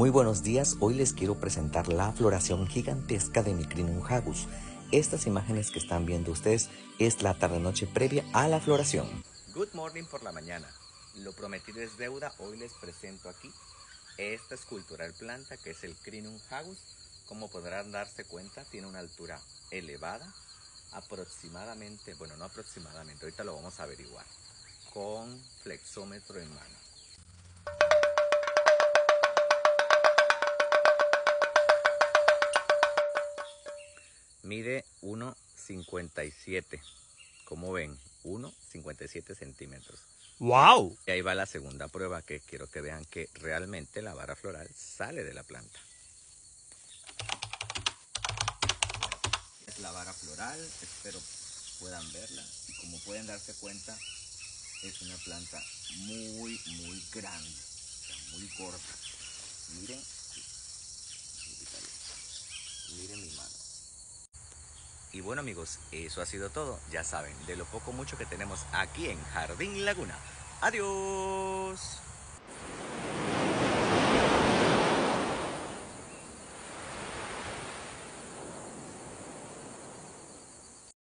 Muy buenos días, hoy les quiero presentar la floración gigantesca de mi Crinum hagus. Estas imágenes que están viendo ustedes es la tarde-noche previa a la floración. Good morning por la mañana. Lo prometido es deuda, hoy les presento aquí esta escultural planta que es el Crinum hagus. Como podrán darse cuenta, tiene una altura elevada, aproximadamente, bueno, no aproximadamente, ahorita lo vamos a averiguar, con flexómetro en mano. Mide 1,57. Como ven, 1,57 centímetros. ¡Wow! Y ahí va la segunda prueba que quiero que vean que realmente la vara floral sale de la planta. Es la vara floral, espero puedan verla. Y como pueden darse cuenta, es una planta muy, muy grande, muy corta. Miren mi mano. Y bueno amigos, eso ha sido todo. Ya saben, de lo poco mucho que tenemos aquí en Jardín Laguna. Adiós.